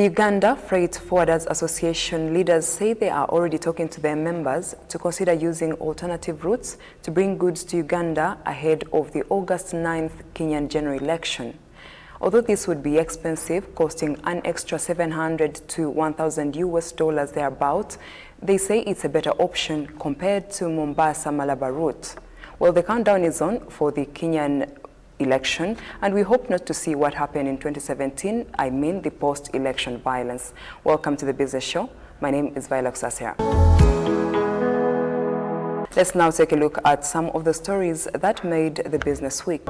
The Uganda Freight Forwarders Association leaders say they are already talking to their members to consider using alternative routes to bring goods to Uganda ahead of the August 9th Kenyan general election. Although this would be expensive, costing an extra 700 to 1,000 US dollars thereabout, they say it's a better option compared to Mombasa-Malaba route. Well, the countdown is on for the Kenyan election, and we hope not to see what happened in 2017, I mean the post-election violence. Welcome to the Business Show. My name is Viola Sassia. Let's now take a look at some of the stories that made the Business Week.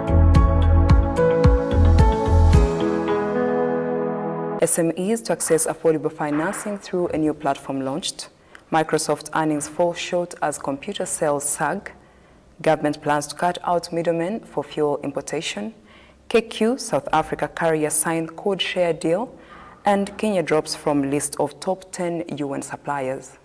SMEs to access affordable financing through a new platform launched. Microsoft earnings fall short as computer sales sag. Government plans to cut out middlemen for fuel importation. KQ, South Africa carrier signed code share deal. And Kenya drops from list of top 10 UN suppliers.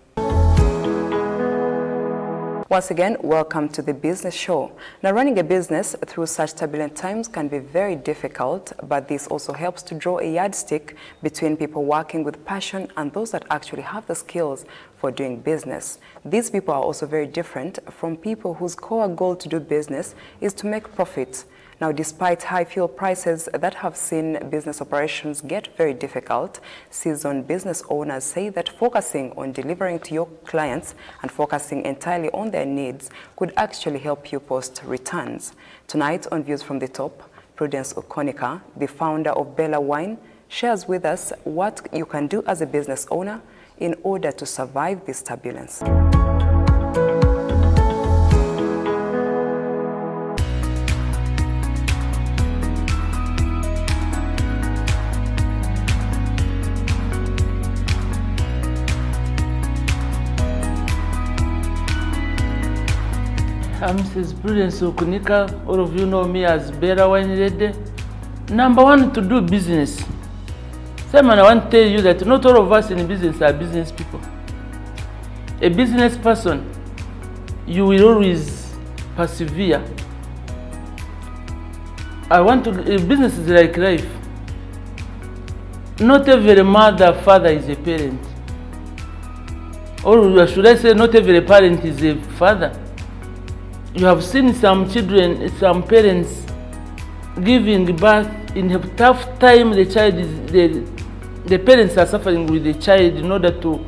Once again, welcome to the Business Show. Now, running a business through such turbulent times can be very difficult, but this also helps to draw a yardstick between people working with passion and those that actually have the skills for doing business. These people are also very different from people whose core goal to do business is to make profits. Now, despite high fuel prices that have seen business operations get very difficult, seasoned business owners say that focusing on delivering to your clients and focusing entirely on their needs could actually help you post returns. Tonight on Views from the Top, Prudence Okonika, the founder of Bella Wine, shares with us what you can do as a business owner in order to survive this turbulence. Mrs. Prudence Okunika. All of you know me as Bella Wine Lady. Number one, to do business. Simon, I want to tell you that not all of us in business are business people. A business person, you will always persevere. I want to, business is like life. Not every mother, father is a parent. Or should I say, not every parent is a father you have seen some children, some parents giving birth in a tough time. The child is the, the parents are suffering with the child in order to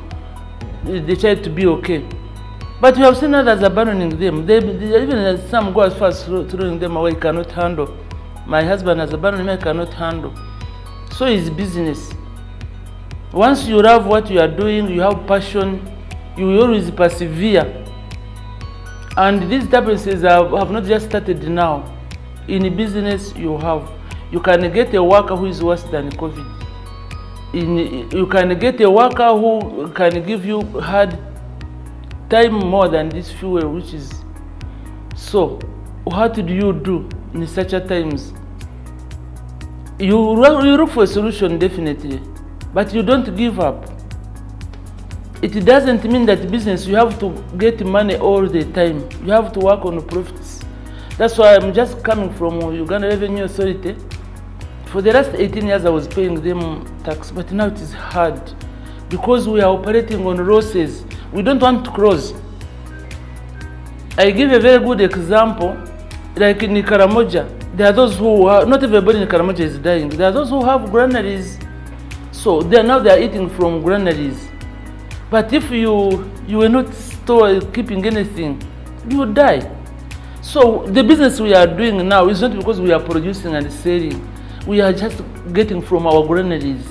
the child to be okay. But we have seen others abandoning them. They, they even some go as far as throwing them away. Cannot handle. My husband has abandoned me. I cannot handle. So it's business. Once you love what you are doing, you have passion. You always persevere. And these WCs have, have not just started now. In business, you have. You can get a worker who is worse than COVID. In, you can get a worker who can give you hard time more than this fuel, which is so. What do you do in such a times? You, you look for a solution definitely, but you don't give up it doesn't mean that business you have to get money all the time. You have to work on profits. That's why I'm just coming from Uganda Revenue Authority. For the last 18 years I was paying them tax, but now it is hard because we are operating on losses. We don't want to close. I give a very good example, like in Karamoja. There are those who are, not everybody in Karamoja is dying. There are those who have granaries. So they are now they are eating from granaries. But if you you were not store keeping anything, you would die. So the business we are doing now is not because we are producing and selling. We are just getting from our granaries.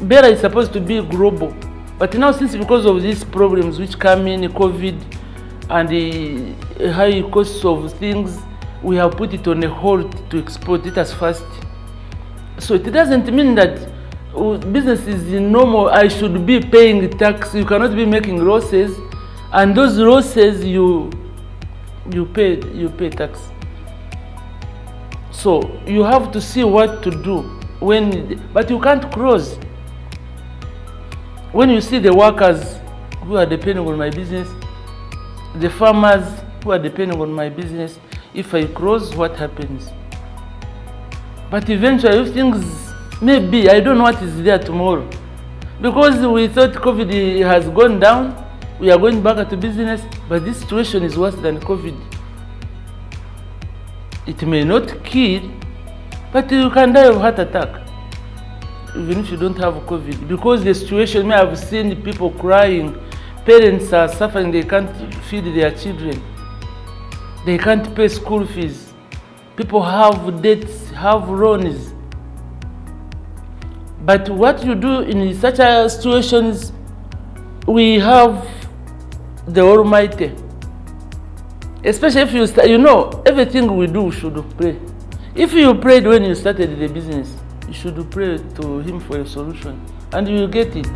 Bella is supposed to be global. But now since because of these problems which come in, COVID and the high cost of things, we have put it on a hold to export it as fast. So it doesn't mean that business is normal, I should be paying tax. You cannot be making losses, and those losses you you pay you pay tax. So you have to see what to do when, but you can't close. When you see the workers who are depending on my business, the farmers who are depending on my business, if I close, what happens? But eventually, if things maybe I don't know what is there tomorrow. Because we thought COVID has gone down, we are going back to business, but this situation is worse than COVID. It may not kill, but you can die of heart attack, even if you don't have COVID. Because the situation, may have seen people crying, parents are suffering, they can't feed their children, they can't pay school fees, people have debts, have loans. But what you do in such a situations, we have the Almighty. Especially if you start, you know, everything we do we should pray. If you prayed when you started the business, you should pray to Him for a solution, and you will get it.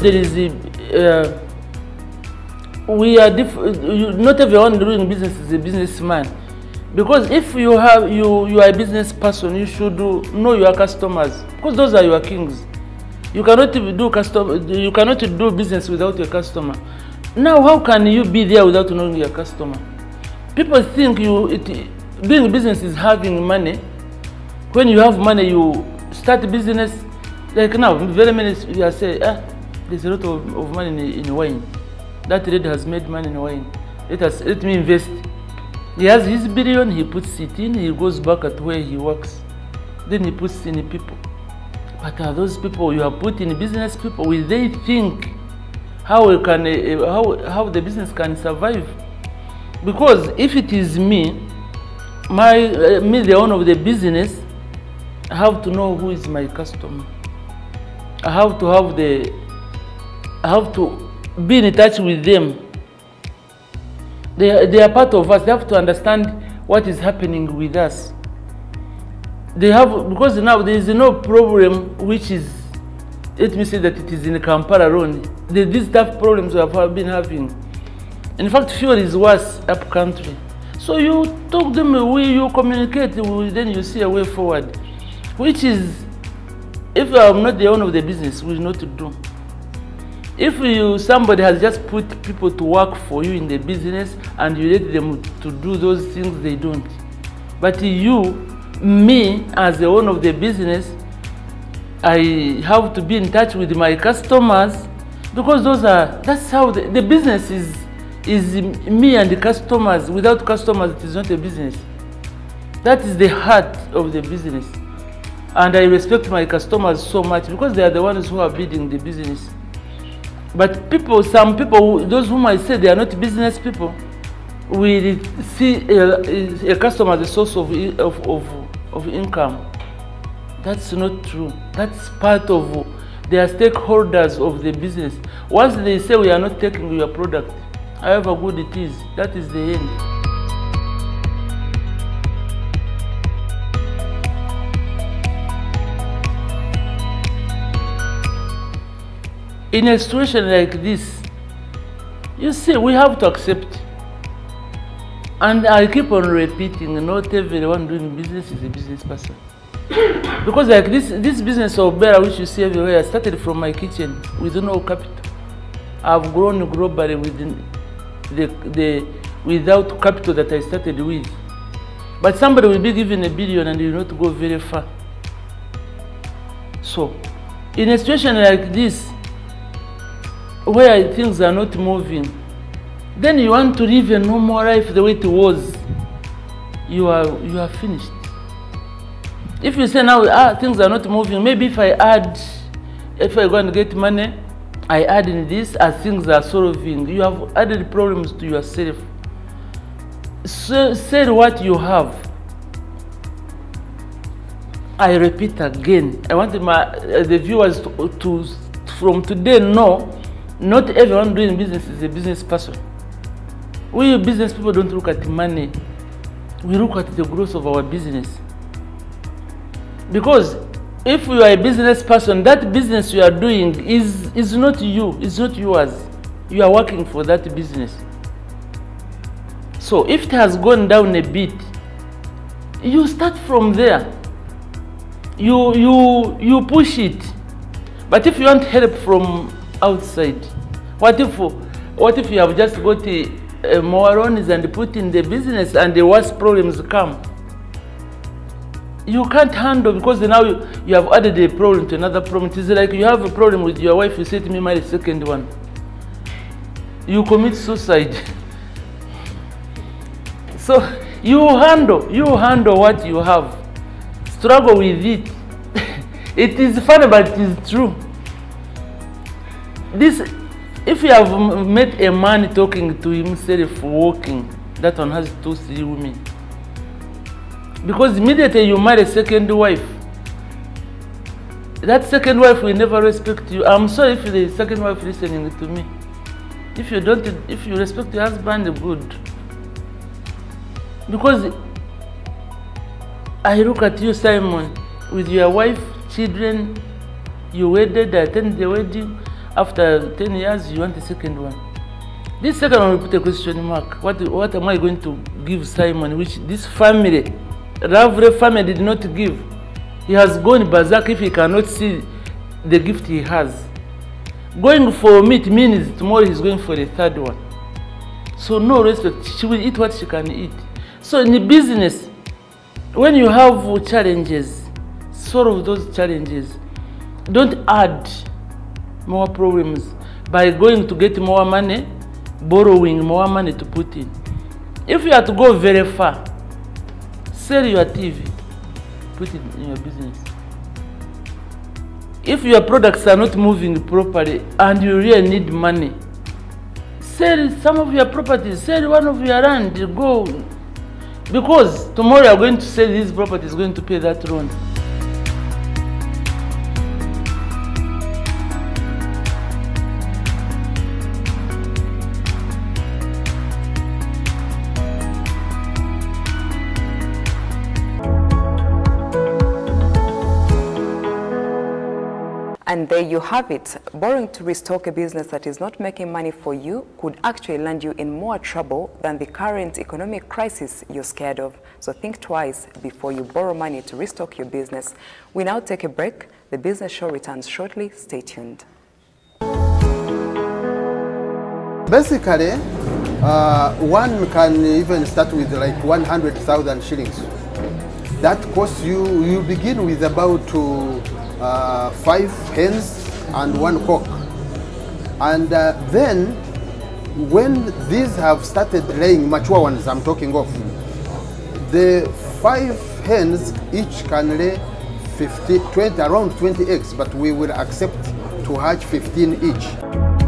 There is a, uh, we are diff- not everyone doing business is a businessman. Because if you have you you are a business person you should do, know your customers. Because those are your kings. You cannot do custom you cannot do business without your customer. Now how can you be there without knowing your customer? People think you it, doing business is having money. When you have money you start business. Like now very many you say ah there's a lot of, of money in, in wine that lady has made money in wine. Let us let me invest. He has his billion he puts it in he goes back at where he works. Then he puts in people. But are those people you have put in business people will they think how can uh, how how the business can survive? Because if it is me my uh, me the owner of the business i have to know who is my customer. I have to have the i have to be in touch with them they, they are part of us they have to understand what is happening with us they have because now there is no problem which is let me say that it is in Kampala alone. The, these tough problems we have been having. In fact, fuel is worse up country. So you talk them away, you communicate, then you see a way forward, which is, if I am not the owner of the business, will not to do. If you somebody has just put people to work for you in the business and you let them to do those things they don't, but you, me as the owner of the business, I have to be in touch with my customers because those are that's how the, the business is is me and the customers. Without customers, it is not a business. That is the heart of the business. And I respect my customers so much because they are the ones who are building the business. But people, some people, those whom I say they are not business people, we see a, a customer as a source of, of, of, of income. That's not true. That's part of they are stakeholders of the business. Once they say we are not taking your product, however good it is, that is the end. In a situation like this, you see, we have to accept. And I keep on repeating, not everyone doing business is a business person because like this this business of Bella which you see everywhere I started from my kitchen with no capital. I've grown globally within the the without capital that I started with. But somebody will be given a billion and you not go very far. So, in a situation like this, where things are not moving, then you want to live a normal life the way it was. You are you are finished. If you say now ah, things are not moving, maybe if I add, if I go and get money, I add in this as things are solving. You have added problems to yourself. So, sell what you have. I repeat again. I want my uh, the viewers to, to from today know not everyone doing business is a business person. We business people don't look at money. We look at the growth of our business. Because if you are a business person, that business you are doing is, is not you, it's not yours. You are working for that business. So if it has gone down a bit, you start from there. You, you, you push it. But if you want help from outside, what if, what if you have just got a, uh, more loans and put in the business and the worst problems come. You can't handle because now you, you have added a problem to another problem. It is like you have a problem with your wife, you say to me, marry second one. You commit suicide. so you handle, you handle what you have. Struggle with it. it is funny, but it is true. This, if you have met a man talking to himself walking, that one has two, three women. Because immediately you marry a second wife, that second wife will never respect you. I'm sorry if the second wife listening to me. If you don't, if you respect your husband, good. Because I look at you, Simon, with your wife, children, you wedded, attend the wedding. After 10 years, you want the second one. This second one will put a question mark. What, what am I going to give Simon, which this family, Ravre family did not give? He has gone berserk if he cannot see the gift he has. Going for meat means tomorrow he's going for the third one. So no respect. She will eat what she can eat. So in the business, when you have challenges, solve those challenges. Don't add more problems by going to get more money, borrowing more money to put in. If you have to go very far, sell your TV, put it in your business. If your products are not moving properly and you really need money, sell some of your properties, sell one of your land, go. Because tomorrow you are going to sell these properties, going to pay that loan. And there you have it. Borrowing to restock a business that is not making money for you could actually land you in more trouble than the current economic crisis you're scared of. So think twice before you borrow money to restock your business. We now take a break. The Business Show returns shortly. Stay tuned. Basically, uh, one can even start with like 100,000 shillings. That costs you, you begin with about uh, uh, five hens and one cock. And uh, then, when these have started laying, mature ones I'm talking of, the five hens each can lay 50, 20, around 20 eggs, but we will accept to hatch 15 each.